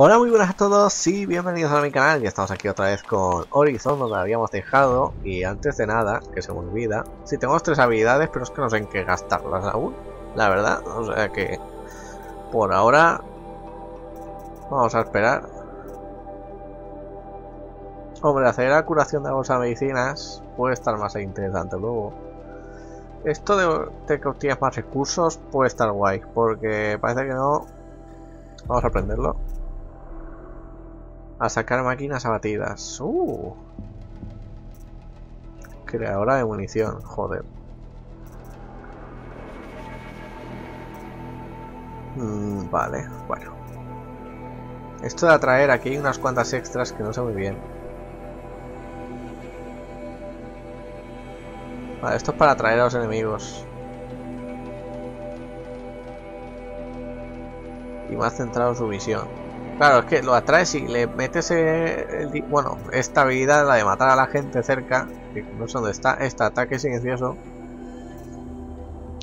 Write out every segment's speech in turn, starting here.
Hola, muy buenas a todos y bienvenidos a mi canal. Ya estamos aquí otra vez con Horizon, donde habíamos dejado. Y antes de nada, que se me olvida, si sí, tenemos tres habilidades, pero es que no sé en qué gastarlas aún, la verdad. O sea que por ahora vamos a esperar. Hombre, hacer la curación de bolsa de medicinas puede estar más interesante luego. Esto de, de que obtienes más recursos puede estar guay, porque parece que no. Vamos a aprenderlo. A sacar máquinas abatidas. Uh. Creadora de munición, joder. Mm, vale, bueno. Esto de atraer aquí hay unas cuantas extras que no sé muy bien. Vale, esto es para atraer a los enemigos. Y más centrado su visión. Claro, es que lo atraes y le metes el, bueno, esta habilidad, la de matar a la gente cerca, que no sé dónde está, este ataque silencioso,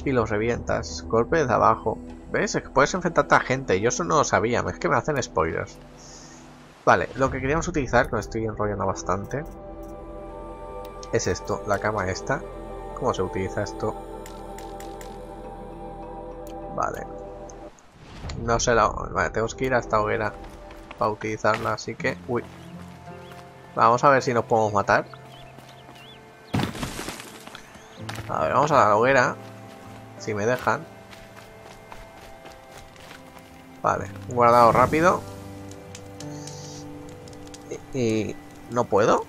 y los revientas. Golpe desde abajo. ¿Ves? Es que puedes enfrentarte a gente. Yo eso no lo sabía, es que me hacen spoilers. Vale, lo que queríamos utilizar, que lo estoy enrollando bastante, es esto, la cama esta. ¿Cómo se utiliza esto? Vale, no sé la... Vale, tenemos que ir a esta hoguera para utilizarla, así que... Uy. Vamos a ver si nos podemos matar. A ver, vamos a la hoguera. Si me dejan. Vale, guardado rápido. Y. ¿No puedo?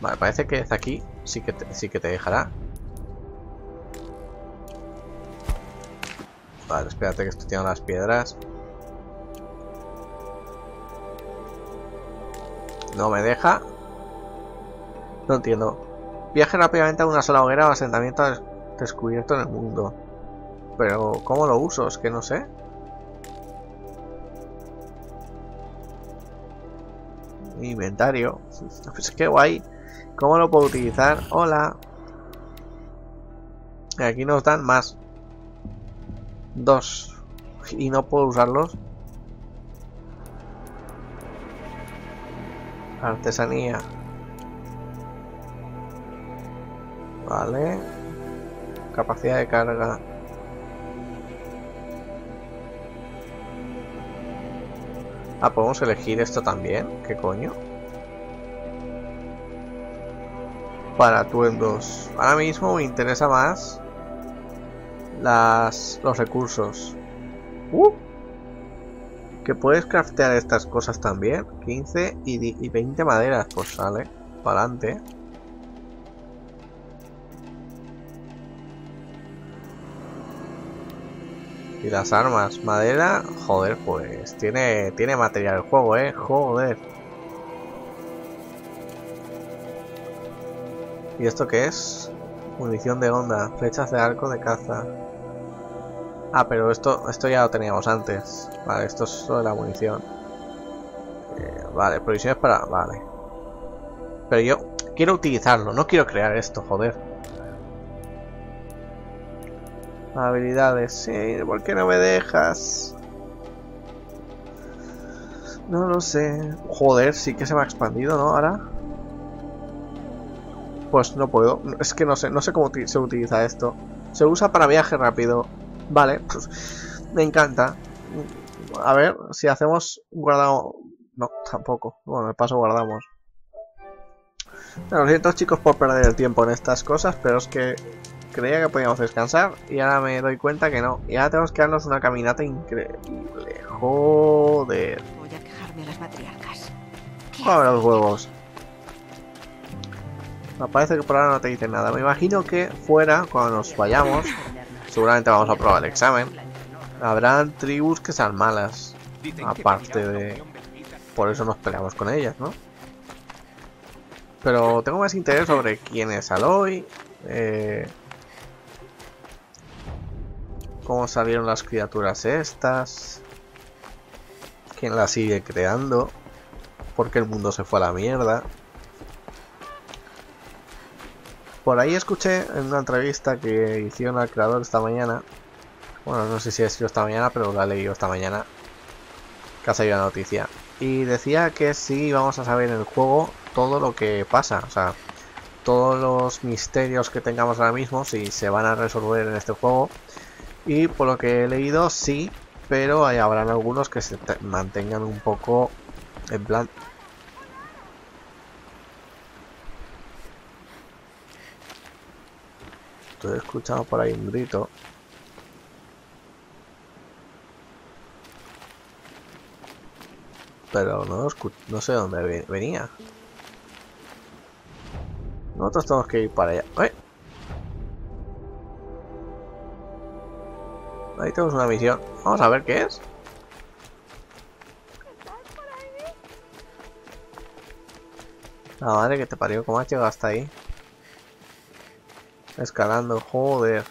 Vale, parece que desde aquí sí que sí que te dejará. Vale, espérate que estoy tirando las piedras. No me deja. No entiendo. Viaje rápidamente a una sola hoguera o asentamiento descubierto en el mundo. Pero, ¿cómo lo uso? Es que no sé. Inventario. Pues qué guay. ¿Cómo lo puedo utilizar? Hola. Aquí nos dan más. Dos. Y no puedo usarlos. Artesanía. Vale. Capacidad de carga. Ah, podemos elegir esto también. ¿Qué coño? Para atuendos. Ahora mismo me interesa más las, los recursos. Uh, que puedes craftear estas cosas también. 15 y, y 20 maderas, pues sale. Para adelante. Y las armas, madera, joder, pues tiene, tiene material el juego, eh, joder. ¿Y esto qué es? Munición de onda, flechas de arco de caza. Ah, pero esto, esto ya lo teníamos antes. Vale, esto es solo la munición. Eh, vale, provisiones para... Vale. Pero yo quiero utilizarlo, no quiero crear esto, joder. Habilidades, sí, ¿por qué no me dejas? No lo sé. Joder, sí que se me ha expandido, ¿no? Ahora. Pues no puedo. Es que no sé, no sé cómo se utiliza esto. Se usa para viaje rápido. Vale, pues me encanta. A ver, si hacemos guardado... No, tampoco. Bueno, me paso guardamos. Bueno, lo siento chicos por perder el tiempo en estas cosas, pero es que creía que podíamos descansar y ahora me doy cuenta que no. Y ahora tenemos que darnos una caminata increíble. Joder. Voy a quejarme a las matriarcas. Joder los huevos. Me parece que por ahora no te dicen nada. Me imagino que fuera, cuando nos vayamos, seguramente vamos a probar el examen. Habrán tribus que sean malas. Aparte de... Por eso nos peleamos con ellas, ¿no? Pero tengo más interés sobre quién es Aloy. Eh, cómo salieron las criaturas estas. Quién las sigue creando. Por qué el mundo se fue a la mierda. Por ahí escuché en una entrevista que hicieron al creador esta mañana. Bueno, no sé si ha sido esta mañana, pero la he leído esta mañana. que ha salido la noticia. Y decía que sí vamos a saber en el juego todo lo que pasa, o sea, todos los misterios que tengamos ahora mismo, si se van a resolver en este juego. Y por lo que he leído, sí, pero hay, habrán algunos que se mantengan un poco en plan... Estoy escuchando por ahí un grito. Pero no, no sé dónde venía. Nosotros tenemos que ir para allá. Ahí tenemos una misión. Vamos a ver qué es. La madre que te parió, ¿cómo has llegado hasta ahí? Escalando, joder.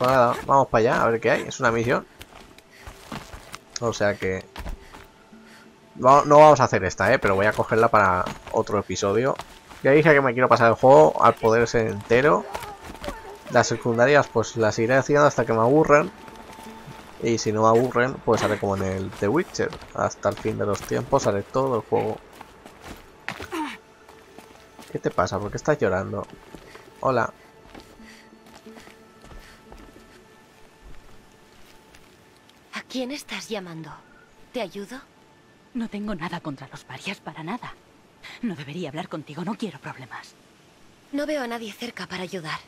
Nada, vamos para allá, a ver qué hay. Es una misión. O sea que... No, no vamos a hacer esta, ¿eh? Pero voy a cogerla para otro episodio. Ya dije que me quiero pasar el juego al poder ser entero. Las secundarias pues las iré haciendo hasta que me aburren. Y si no me aburren, pues haré como en el The Witcher. Hasta el fin de los tiempos haré todo el juego. ¿Qué te pasa? ¿Por qué estás llorando? Hola. Quién estás llamando? ¿Te ayudo? No tengo nada contra los parias para nada. No debería hablar contigo, no quiero problemas. No veo a nadie cerca para ayudar.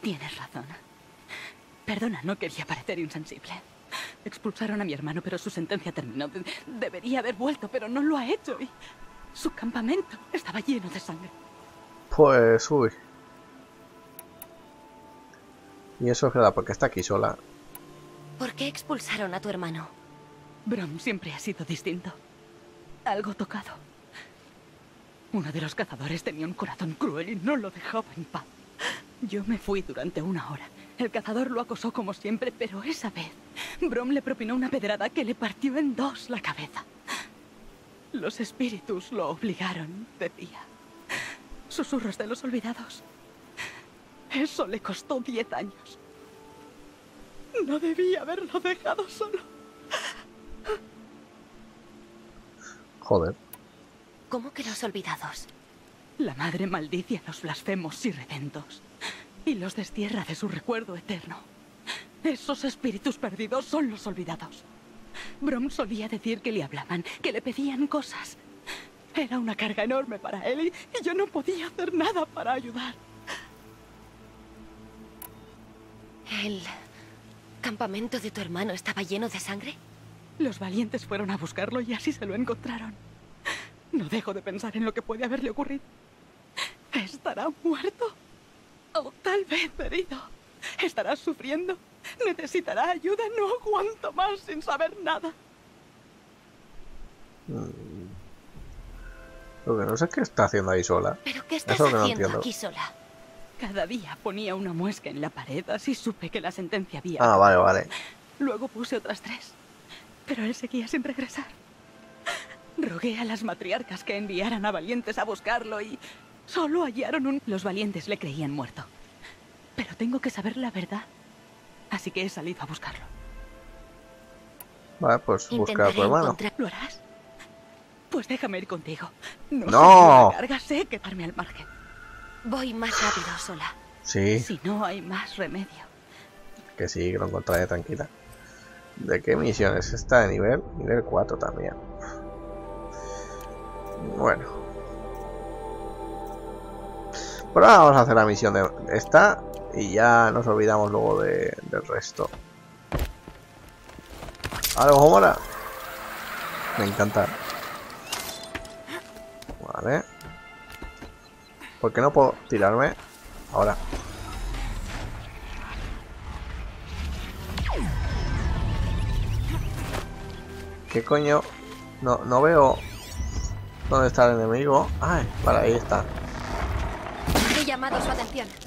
Tienes razón. Perdona, no quería parecer insensible. Expulsaron a mi hermano, pero su sentencia terminó. debería haber vuelto, pero no lo ha hecho. Y su campamento estaba lleno de sangre. Pues, uy. Y eso es verdad, porque está aquí sola. ¿Por qué expulsaron a tu hermano? Brom siempre ha sido distinto. Algo tocado. Uno de los cazadores tenía un corazón cruel y no lo dejaba en paz. Yo me fui durante una hora. El cazador lo acosó como siempre, pero esa vez Brom le propinó una pedrada que le partió en dos la cabeza. Los espíritus lo obligaron, decía. Susurros de los olvidados. Eso le costó diez años. No debía haberlo dejado solo. Joder. ¿Cómo que los olvidados? La madre maldice a los blasfemos y redentos y los destierra de su recuerdo eterno. Esos espíritus perdidos son los olvidados. Brom solía decir que le hablaban, que le pedían cosas. Era una carga enorme para él y yo no podía hacer nada para ayudar. ¿El campamento de tu hermano estaba lleno de sangre? Los valientes fueron a buscarlo y así se lo encontraron. No dejo de pensar en lo que puede haberle ocurrido. ¿Estará muerto? O tal vez herido. ¿Estará sufriendo? ¿Necesitará ayuda? No aguanto más sin saber nada. Mm. Lo que no sé qué está haciendo ahí sola. ¿Pero qué estás haciendo aquí sola? Cada día ponía una muesca en la pared, así supe que la sentencia había... Ah, vale, vale. Luego puse otras tres. Pero él seguía sin regresar. Rogué a las matriarcas que enviaran a valientes a buscarlo y solo hallaron un... Los valientes le creían muerto. Pero tengo que saber la verdad. Así que he salido a buscarlo. Vale, pues buscar a tu hermano. ¿Lo harás? Pues déjame ir contigo. No. no. Sé carga, sé quedarme al margen. Voy más rápido sola. Sí. Si no hay más remedio. Que sí, que lo encontraré tranquila. ¿De qué misión es esta de nivel? Nivel 4 también. Bueno. Por ahora vamos a hacer la misión de esta y ya nos olvidamos luego de, del resto. ¿Algo mola? Me encanta. Vale. ¿Por qué no puedo tirarme? Ahora. ¿Qué coño? No, no veo ¿Dónde está el enemigo? Ay, para ahí está. He llamado su atención.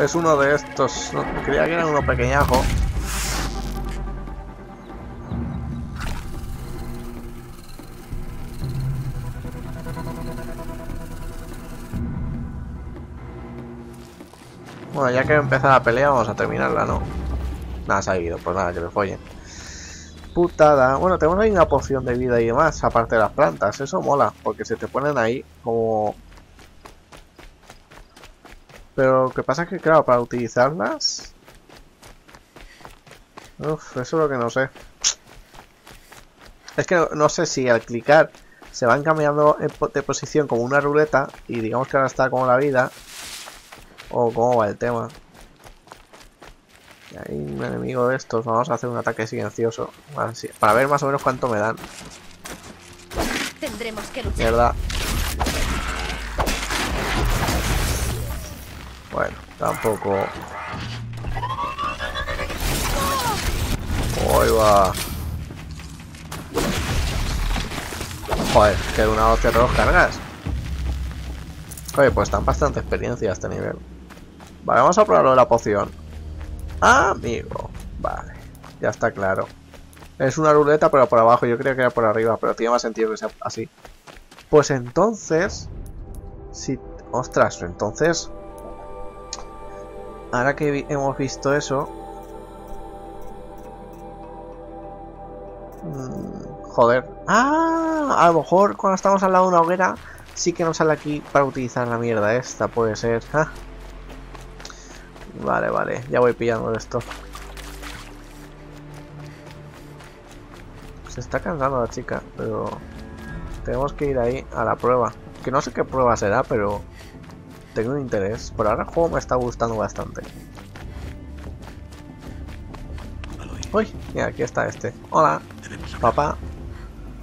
Es uno de estos. Creía que era uno pequeñajo. Bueno, ya que empezar la pelea, vamos a terminarla, ¿no? Nada, se ha ido, pues nada, que me follen. Putada. Bueno, tenemos ahí una poción de vida y demás, aparte de las plantas. Eso mola, porque se te ponen ahí como pero lo que pasa es que, claro, para utilizarlas... Uf, eso es lo que no sé. Es que no, no sé si al clicar se van cambiando de posición como una ruleta y digamos que ahora está como la vida o cómo va el tema. Y hay un enemigo de estos, vamos a hacer un ataque silencioso para ver más o menos cuánto me dan. Tendremos que luchar. Mierda. Tampoco. Ahí va. Joder, que de una hostia te los cargas. Oye, pues están bastante experiencia a este nivel. Vale, vamos a probar lo de la poción. Amigo. Vale, ya está claro. Es una ruleta, pero por abajo. Yo creía que era por arriba, pero tiene más sentido que sea así. Pues entonces... Si... Ostras, entonces... Ahora que hemos visto eso... mm, joder. Ah, a lo mejor cuando estamos al lado de una hoguera sí que nos sale aquí para utilizar la mierda esta, puede ser. Ah. Vale, vale, ya voy pillando esto. Se está cansando la chica, pero tenemos que ir ahí a la prueba. Que no sé qué prueba será, pero tengo un interés. Por ahora el juego me está gustando bastante. Uy, mira, aquí está este. Hola, papá.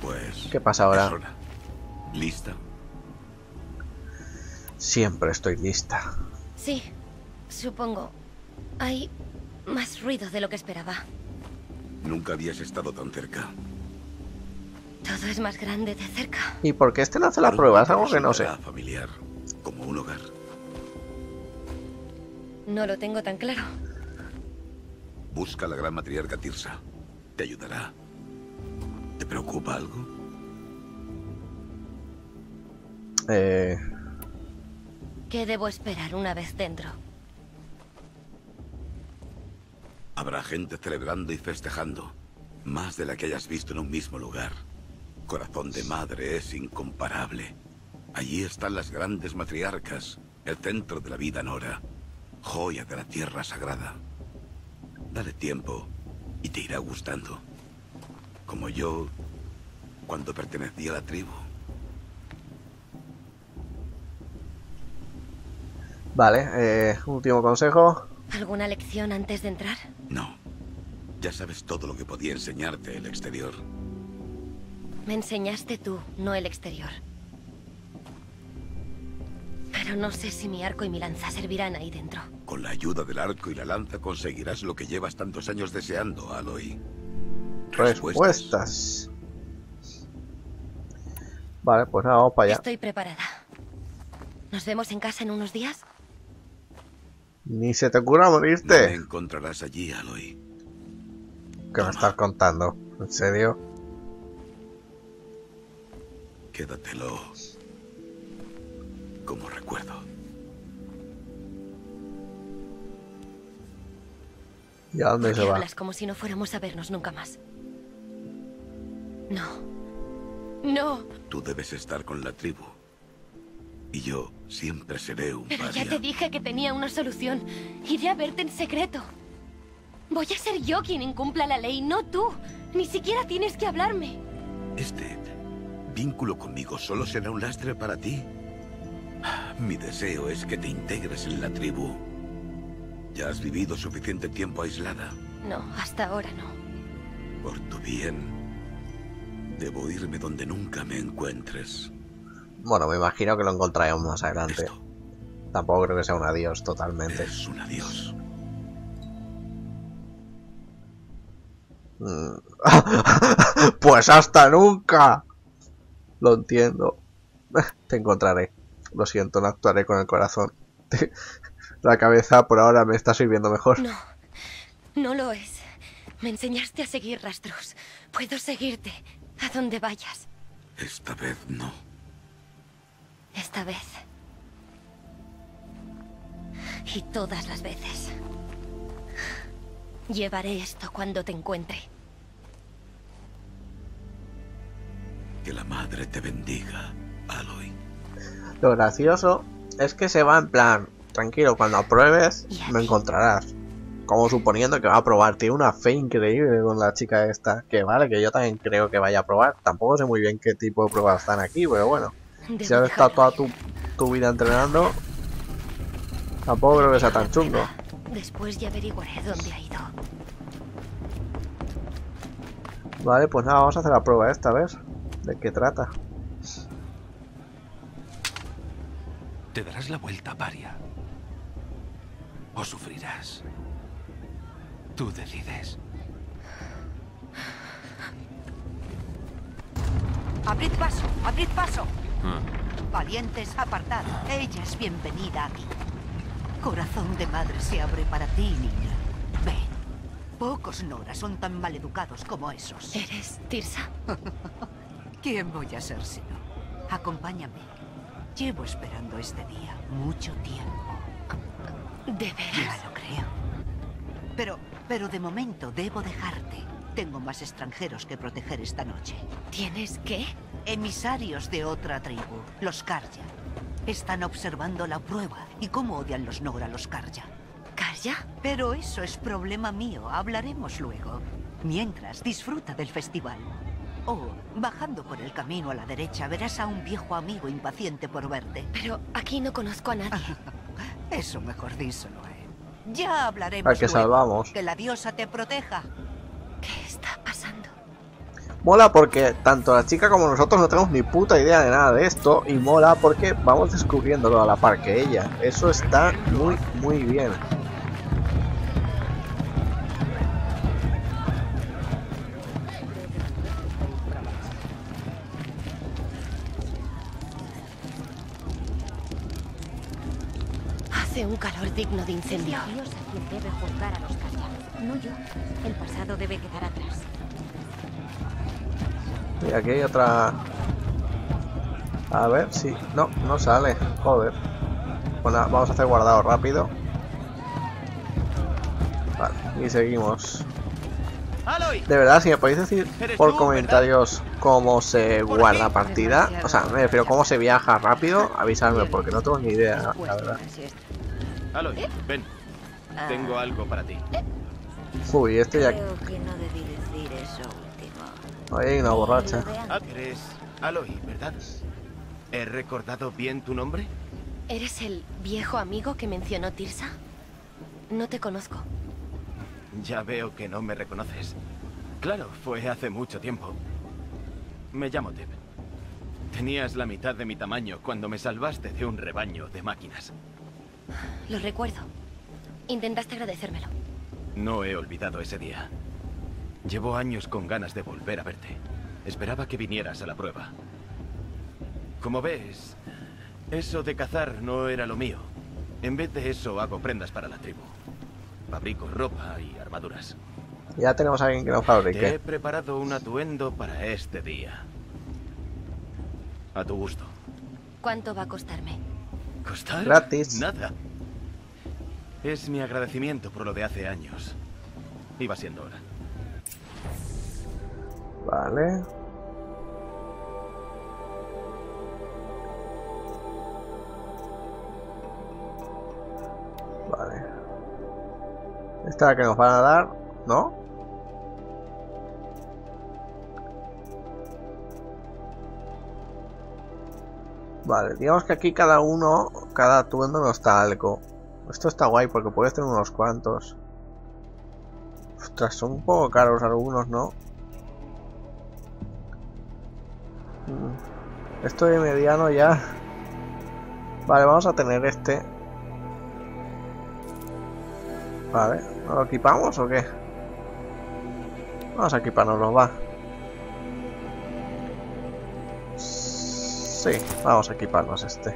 Pues. ¿Qué pasa ahora? ¿Lista? Siempre estoy lista. Sí, supongo. Hay más ruido de lo que esperaba. Nunca habías estado tan cerca. Todo es más grande de cerca. ¿Y por qué este no hace la prueba? Es algo que no sé. Familiar, como un hogar. No lo tengo tan claro. Busca a la gran matriarca Tirsa. Te ayudará. ¿Te preocupa algo? Eh, ¿Qué debo esperar una vez dentro? Habrá gente celebrando y festejando. Más de la que hayas visto en un mismo lugar. Corazón de madre es incomparable. Allí están las grandes matriarcas, el centro de la vida Nora, joya de la tierra sagrada. Dale tiempo y te irá gustando. Como yo, cuando pertenecía a la tribu. vale, eh, último consejo. ¿Alguna lección antes de entrar? No. Ya sabes todo lo que podía enseñarte el exterior. Me enseñaste tú, no el exterior. Pero no sé si mi arco y mi lanza servirán ahí dentro. Con la ayuda del arco y la lanza conseguirás lo que llevas tantos años deseando, Aloy. Respuestas. Vale, pues nada, vamos para allá. Estoy preparada. ¿Nos vemos en casa en unos días? Ni se te ocurra No me morirte. encontrarás allí, Aloy. ¿Qué me estás contando? ¿En serio? Quédatelo como recuerdo. ¿Y a dónde ¿Por se va? hablas como si no fuéramos a vernos nunca más? No. No. Tú debes estar con la tribu. Y yo siempre seré un Pero ya te dije que tenía una solución. Iré a verte en secreto. Voy a ser yo quien incumpla la ley, no tú. Ni siquiera tienes que hablarme. Este vínculo conmigo solo será un lastre para ti. Mi deseo es que te integres en la tribu. Ya has vivido suficiente tiempo aislada. No, hasta ahora no. Por tu bien, debo irme donde nunca me encuentres. Bueno, me imagino que lo encontraremos más adelante. Esto Tampoco creo que sea un adiós totalmente. es un adiós. Mm. pues hasta nunca. Lo entiendo. Te encontraré. Lo siento, no actuaré con el corazón. La cabeza por ahora me está sirviendo mejor. No, no lo es. Me enseñaste a seguir rastros. Puedo seguirte a donde vayas. Esta vez no. Esta vez. Y todas las veces. Llevaré esto cuando te encuentre. Que la madre te bendiga, Aloy. Lo gracioso es que se va en plan, tranquilo, cuando apruebes me encontrarás. Como suponiendo que va a probar. Tiene una fe increíble con la chica esta. Que vale, que yo también creo que vaya a probar. Tampoco sé muy bien qué tipo de pruebas están aquí, pero bueno. si has estado toda tu, tu vida entrenando, tampoco creo que sea tan chungo. Después ya averiguaré dónde ha ido. Vale, pues nada, vamos a hacer la prueba esta, ¿ves? ¿De qué trata? La vuelta, Paria. O sufrirás. Tú decides. Abrid paso, abrid paso. Valientes, apartad. Ella es bienvenida aquí. Corazón de madre se abre para ti, niña. Ven. Pocos Nora son tan maleducados como esos. ¿Eres Tirsa? ¿Quién voy a ser sino? Acompáñame. Llevo esperando este día mucho tiempo. ¿De Ya veras? lo creo. Pero, pero de momento debo dejarte. Tengo más extranjeros que proteger esta noche. ¿Tienes qué? Emisarios de otra tribu, los Karja. Están observando la prueba y cómo odian los Nora a los Karja. ¿Karja? Pero eso es problema mío, hablaremos luego. Mientras, disfruta del festival. Oh, bajando por el camino a la derecha verás a un viejo amigo impaciente por verte. Pero aquí no conozco a nadie. Eso mejor díselo a él. Ya hablaremos Al que luego. salvamos. Que la diosa te proteja. ¿Qué está pasando? Mola porque tanto la chica como nosotros no tenemos ni puta idea de nada de esto. Y mola porque vamos descubriéndolo a la par que ella. Eso está muy, muy bien. Digno de incendio. Es quien debe juzgar a los Karja, no yo. El pasado debe quedar atrás. Y aquí hay otra... A ver si... No, no sale. Joder. Bueno, vamos a hacer guardado rápido. Vale, y seguimos. De verdad, si me podéis decir por comentarios cómo se guarda partida, o sea, me refiero cómo se viaja rápido, avisadme porque no tengo ni idea, la verdad. Aloy, ven. Tengo algo para ti. Uy, este ya... Creo que no debí decir eso último. Ahí hay una borracha. Ah, eres Aloy, ¿verdad? ¿He recordado bien tu nombre? ¿Eres el viejo amigo que mencionó Tirsa? No te conozco. Ya veo que no me reconoces. Claro, fue hace mucho tiempo. Me llamo Teb. Tenías la mitad de mi tamaño cuando me salvaste de un rebaño de máquinas. Lo recuerdo. Intentaste agradecérmelo. No he olvidado ese día. Llevo años con ganas de volver a verte. Esperaba que vinieras a la prueba. Como ves, eso de cazar no era lo mío. En vez de eso hago prendas para la tribu. Fabrico ropa y armaduras. Ya tenemos a alguien que nos Te he fabrique. preparado un atuendo para este día. A tu gusto. ¿Cuánto va a costarme? ¿Costar? Gratis. Nada. Es mi agradecimiento por lo de hace años. Iba siendo hora. Vale. Vale. Esta es la que nos van a dar, ¿no? Vale, digamos que aquí cada uno, cada atuendo nos da algo. Esto está guay porque puedes tener unos cuantos. Ostras, son un poco caros algunos, ¿no? Mm. Esto de mediano ya. Vale, vamos a tener este. Vale, ¿nos lo equipamos o qué? Vamos a equipárnoslo, va. Sí, vamos a equiparnos este.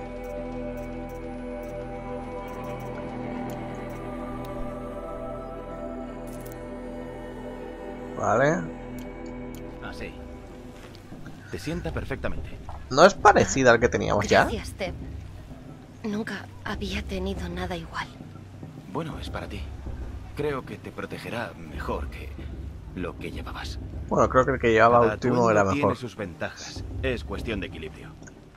Vale. Así. Te sienta perfectamente. ¿No es parecido al que teníamos ya? Gracias, Teb. Nunca había tenido nada igual. Bueno, es para ti. Creo que te protegerá mejor que lo que llevabas. Bueno, creo que el que llevaba Cada último era tiene mejor. sus ventajas. Es cuestión de equilibrio.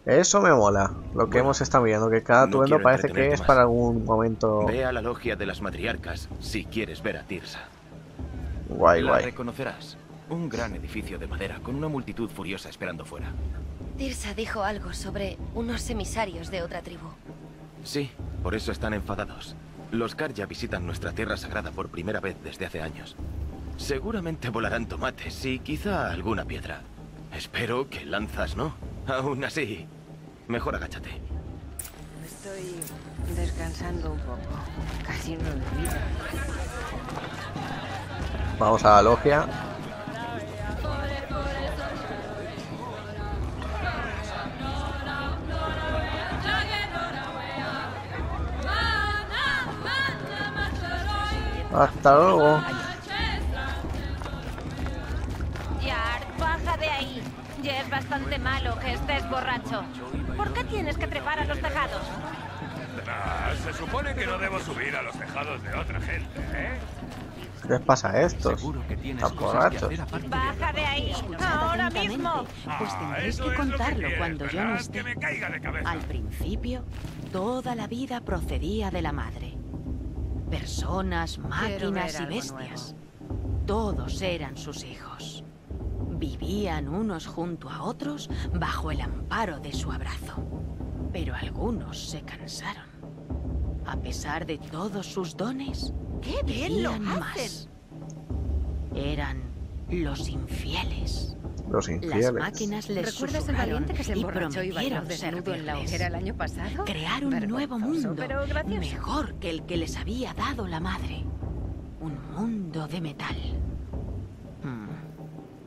Eso me mola. Lo que Bueno, hemos estado viendo, que cada no atuendo quiero parece que es más. para algún momento Ve a la logia de las matriarcas si quieres ver a Tirsa. guay, la guay. reconocerás. Un gran edificio de madera con una multitud furiosa esperando fuera. Tirsa dijo algo sobre unos emisarios de otra tribu. Sí, por eso están enfadados. Los Karja visitan nuestra tierra sagrada por primera vez desde hace años. Seguramente volarán tomates y quizá alguna piedra. Espero que lanzas no. Aún así, mejor agáchate. Estoy descansando un poco. Casi no dormido. Vamos a la logia. Hasta luego. Yard, baja de ahí. Ya es bastante malo que estés borracho. ¿Por qué tienes que trepar a los tejados? Ah, se supone que no debo subir a los tejados de otra gente, ¿eh? ¿Qué les pasa a estos? Seguro que tienes Están borrachos. Baja de ahí. Ahora mismo. Pues Ah, tendréis que contarlo cuando yo no esté. Al principio, toda la vida procedía de la madre. Personas, máquinas y bestias. Todos eran sus hijos. Vivían unos junto a otros bajo el amparo de su abrazo. Pero algunos se cansaron. A pesar de todos sus dones, ¡Qué bien lo hacen! más. Eran los infieles. Los Las infieles. máquinas les ¿Recuerdas el valiente que se y emborrachó y bailó prometieron desnudo en la hoguera el año pasado? Crear un nuevo mundo pero mejor que el que les había dado la madre. Un mundo de metal.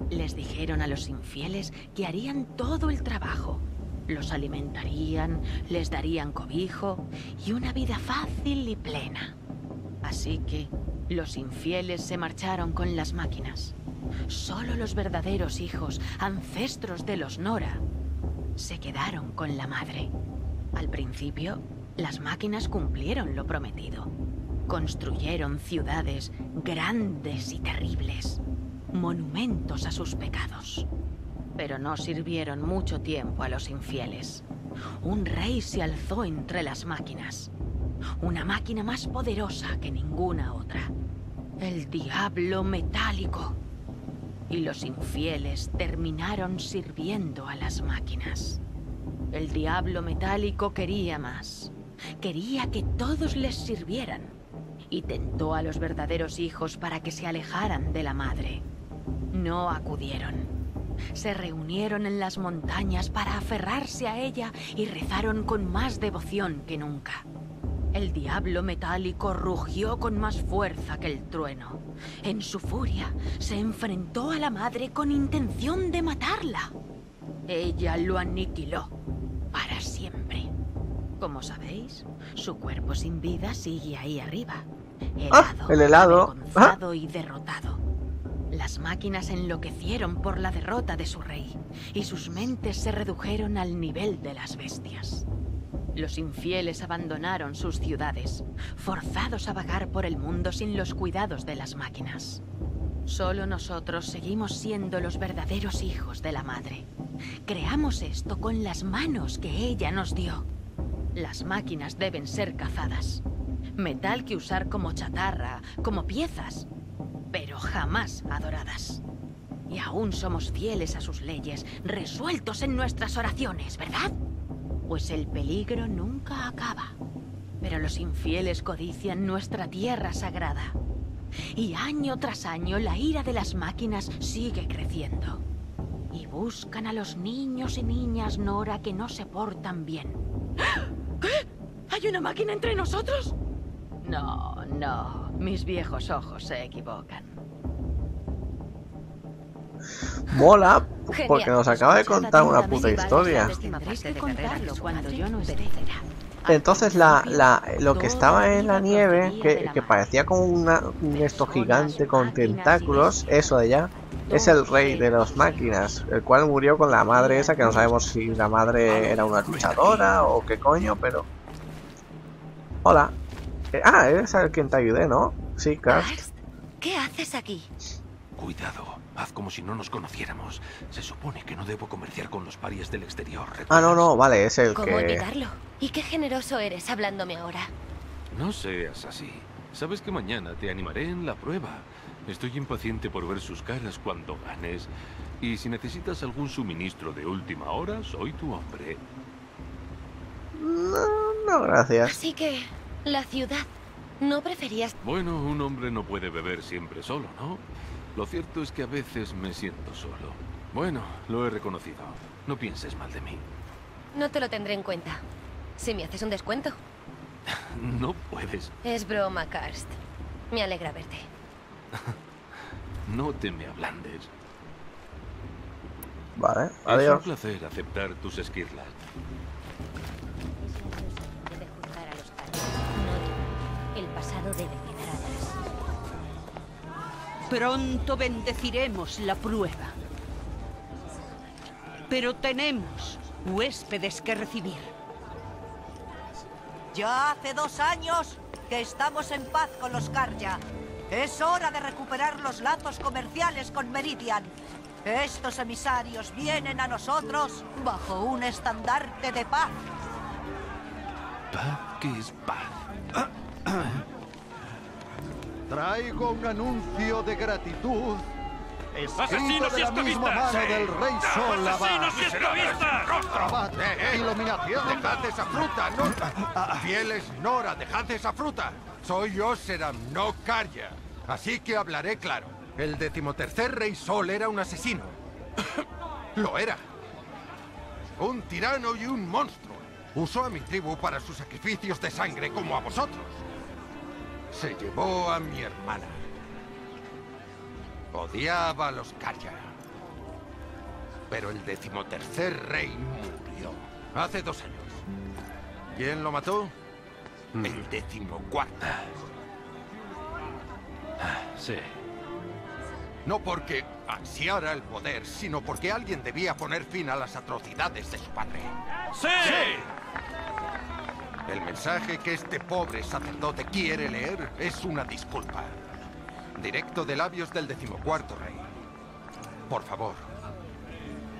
Les dijeron a los infieles que harían todo el trabajo. Los alimentarían, les darían cobijo y una vida fácil y plena. Así que los infieles se marcharon con las máquinas. Solo los verdaderos hijos, ancestros de los Nora, se quedaron con la madre. Al principio, las máquinas cumplieron lo prometido. Construyeron ciudades grandes y terribles, monumentos a sus pecados. Pero no sirvieron mucho tiempo a los infieles. Un rey se alzó entre las máquinas. Una máquina más poderosa que ninguna otra. El diablo metálico. Y los infieles terminaron sirviendo a las máquinas. El diablo metálico quería más. Quería que todos les sirvieran. Y tentó a los verdaderos hijos para que se alejaran de la madre. No acudieron. Se reunieron en las montañas para aferrarse a ella y rezaron con más devoción que nunca. El diablo metálico rugió con más fuerza que el trueno. En su furia, se enfrentó a la madre con intención de matarla. Ella lo aniquiló para siempre. Como sabéis, su cuerpo sin vida sigue ahí arriba. Ah, el helado. avergonzado y derrotado. Las máquinas enloquecieron por la derrota de su rey y sus mentes se redujeron al nivel de las bestias. Los infieles abandonaron sus ciudades, forzados a vagar por el mundo sin los cuidados de las máquinas. Solo nosotros seguimos siendo los verdaderos hijos de la madre. Creamos esto con las manos que ella nos dio. Las máquinas deben ser cazadas. Metal que usar como chatarra, como piezas, pero jamás adoradas. Y aún somos fieles a sus leyes, resueltos en nuestras oraciones, ¿verdad? Pues el peligro nunca acaba. Pero los infieles codician nuestra tierra sagrada. Y año tras año la ira de las máquinas sigue creciendo. Y buscan a los niños y niñas Nora que no se portan bien. ¿Qué? ¿Hay una máquina entre nosotros? No, no. Mis viejos ojos se equivocan. Mola, porque nos acaba de contar una puta historia. Entonces la, la, lo que estaba en la nieve, que, que parecía como una, un esto gigante con tentáculos, eso de allá, es el rey de las máquinas, el cual murió con la madre esa, que no sabemos si la madre era una luchadora o qué coño, pero... Hola. Eh, ah, eres el quien te ayudé, ¿no? Sí, Karst. Karst, ¿qué haces aquí? Cuidado, haz como si no nos conociéramos. Se supone que no debo comerciar con los parias del exterior. Ah, no, no, vale, es el ¿Cómo que... olvidarlo? ¿Y qué generoso eres hablándome ahora? No seas así. Sabes que mañana te animaré en la prueba. Estoy impaciente por ver sus caras cuando ganes. Y si necesitas algún suministro de última hora, soy tu hombre. No, no, gracias. Así que, la ciudad. ¿No preferías Bueno, un hombre no puede beber siempre solo, ¿no? Lo cierto es que a veces me siento solo. Bueno, lo he reconocido. No pienses mal de mí. No te lo tendré en cuenta. Si me haces un descuento. No puedes. Es broma, Karst. Me alegra verte. No te me ablandes. Vale, Es un adiós. placer aceptar tus esquirlas. Debe quedar atrás. Pronto bendeciremos la prueba. Pero tenemos huéspedes que recibir. Ya hace dos años que estamos en paz con los Karja. Es hora de recuperar los lazos comerciales con Meridian. Estos emisarios vienen a nosotros bajo un estandarte de paz. Paz que es paz. Traigo un anuncio de gratitud. Escrito ¡Asesinos de y la misma mano del rey Solava. ¡Asesinos y esclavistas! Eh, eh, iluminación. Dejad esa fruta, no. Fieles Nora, dejad esa fruta. Soy Oseram, no Karya. Así que hablaré claro. El decimotercer rey Sol era un asesino. Lo era. Un tirano y un monstruo. Usó a mi tribu para sus sacrificios de sangre como a vosotros. Se llevó a mi hermana. Odiaba a los Karya. Pero el decimotercer rey murió. Hace dos años. ¿Quién lo mató? El decimocuarto. Sí. No porque ansiara el poder, sino porque alguien debía poner fin a las atrocidades de su padre. ¡Sí! El mensaje que este pobre sacerdote quiere leer es una disculpa. Directo de labios del decimocuarto rey. Por favor.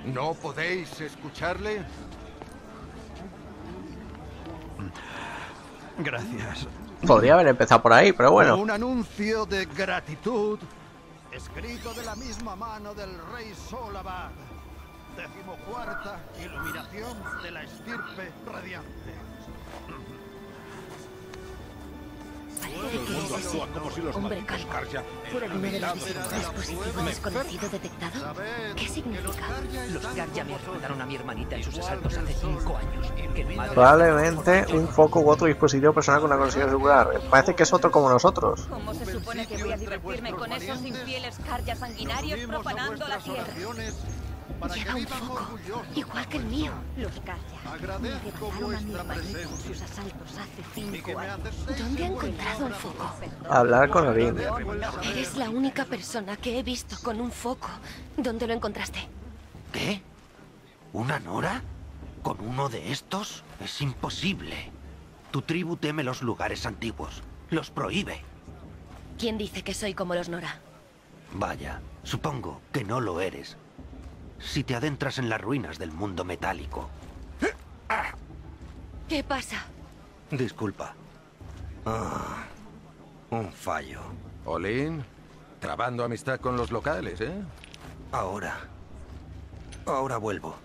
¿No podéis escucharle? Gracias. Podría haber empezado por ahí, pero bueno. Un anuncio de gratitud. Escrito de la misma mano del rey Solabad. Decimocuarta iluminación de la estirpe radiante. Parece que es ese hombre calvo. ¿Fuera de uno de los dis- dispositivos desconocido detectado? ¿Qué significa? Los Karja me enfrentaron a mi hermanita en sus asaltos hace cinco años. Que mi madre- Probablemente un foco u otro dispositivo personal con una consigue asegurar. Parece que es otro como nosotros. ¿Cómo se supone que voy a divertirme con esos infieles Karja sanguinarios profanando la tierra? Lleva un foco, igual que el mío. Los Karja Agradezco devastaron a mi vuestra hermanito en presencia. sus asaltos hace cinco años. ¿Dónde ha encontrado un foco? Hablar con Orin. Eres la única persona que he visto con un foco. ¿Dónde lo encontraste? ¿Qué? ¿Una Nora? ¿Con uno de estos? Es imposible. Tu tribu teme los lugares antiguos. Los prohíbe. ¿Quién dice que soy como los Nora? Vaya, supongo que no lo eres. Si te adentras en las ruinas del mundo metálico. ¿Qué pasa? Disculpa. Ah, un fallo. Olin, trabando amistad con los locales, ¿eh? Ahora. Ahora vuelvo.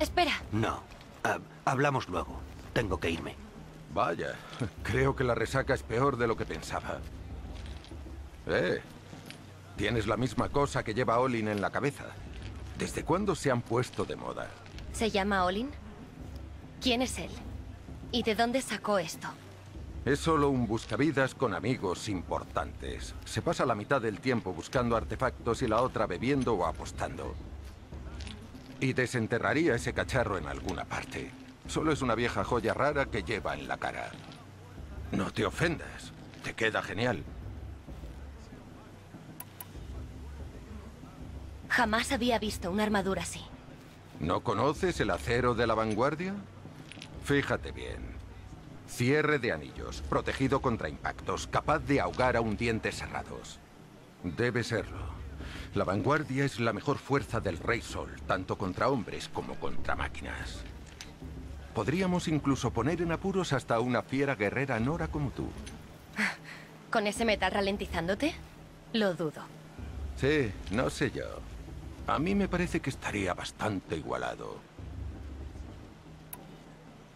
Espera, No. Ah, hablamos luego. Tengo que irme. Vaya, creo que la resaca es peor de lo que pensaba. Eh, tienes la misma cosa que lleva Olin en la cabeza. ¿Desde cuándo se han puesto de moda? ¿se llama Olin? ¿Quién es él? ¿Y de dónde sacó esto? Es solo un buscavidas con amigos importantes. Se pasa la mitad del tiempo buscando artefactos y la otra bebiendo o apostando. Y desenterraría ese cacharro en alguna parte. Solo es una vieja joya rara que lleva en la cara. No te ofendas. Te queda genial. Jamás había visto una armadura así. ¿No conoces el acero de la vanguardia? Fíjate bien. Cierre de anillos, protegido contra impactos, capaz de ahogar a hundientes cerrados. Debe serlo. La vanguardia es la mejor fuerza del Rey Sol, tanto contra hombres como contra máquinas. Podríamos incluso poner en apuros hasta una fiera guerrera Nora como tú. ¿Con ese metal ralentizándote? Lo dudo. Sí, no sé yo. A mí me parece que estaría bastante igualado.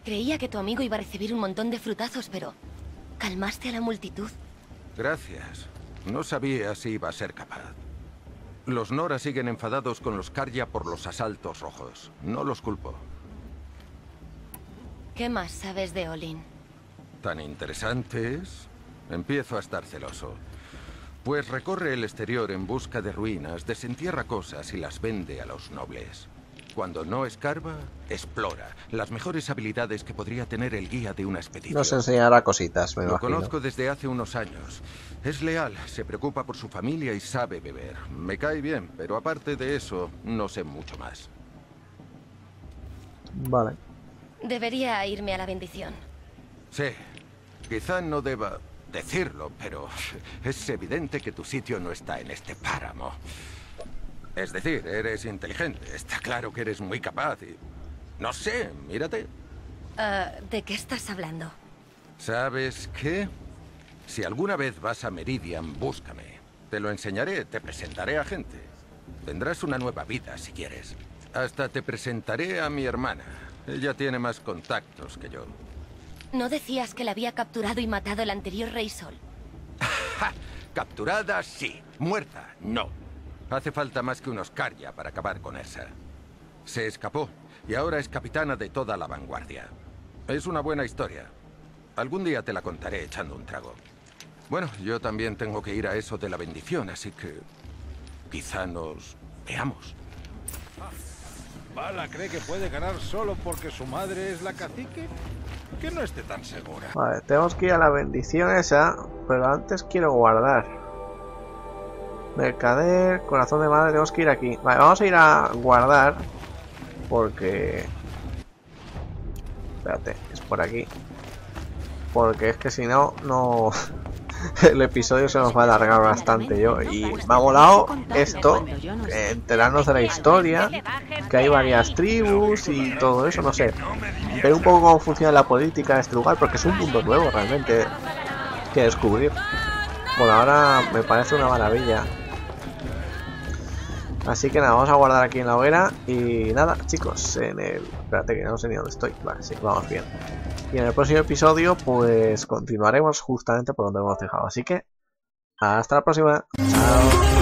Creía que tu amigo iba a recibir un montón de frutazos, pero... ¿Calmaste a la multitud? Gracias. No sabía si iba a ser capaz. Los Nora siguen enfadados con los Karya por los asaltos rojos. No los culpo. ¿Qué más sabes de Olin? ¿Tan interesante es? Empiezo a estar celoso. Pues recorre el exterior en busca de ruinas, desentierra cosas y las vende a los nobles. Cuando no escarba, explora. Las mejores habilidades que podría tener el guía de una expedición. Nos enseñará cositas, me Lo imagino. conozco desde hace unos años. Es leal, se preocupa por su familia y sabe beber. Me cae bien, pero aparte de eso, no sé mucho más. Vale. Debería irme a la bendición. Sí, quizá no deba decirlo, pero es evidente que tu sitio no está en este páramo. Es decir, eres inteligente, está claro que eres muy capaz y... No sé, mírate. Ah, ¿De qué estás hablando? ¿Sabes qué? Si alguna vez vas a Meridian, búscame. Te lo enseñaré, te presentaré a gente. Tendrás una nueva vida si quieres. Hasta te presentaré a mi hermana. Ella tiene más contactos que yo. ¿No decías que la había capturado y matado el anterior Rey Sol? Capturada, sí. Muerta, no. Hace falta más que unos Karya para acabar con esa. Se escapó y ahora es capitana de toda la vanguardia. Es una buena historia. Algún día te la contaré echando un trago. Bueno, yo también tengo que ir a eso de la bendición, así que quizá nos veamos. ¿Bala cree que puede ganar solo porque su madre es la cacique? Que no esté tan segura. Vale, tenemos que ir a la bendición esa, pero antes quiero guardar. Mercader, corazón de madre, tenemos que ir aquí. Vale, vamos a ir a guardar, porque... Espérate, es por aquí. Porque es que si no, no... El episodio se nos va a alargar bastante yo. Y me ha molado esto, enterarnos de la historia, que hay varias tribus y todo eso, no sé. Ver un poco cómo funciona la política de este lugar, porque es un mundo nuevo realmente que descubrir. Por ahora me parece una maravilla. Así que nada, vamos a guardar aquí en la hoguera y nada, chicos, en el... Espérate que no sé ni dónde estoy. Vale, sí, vamos bien. Y en el próximo episodio, pues continuaremos justamente por donde hemos dejado. Así que, hasta la próxima. Chao.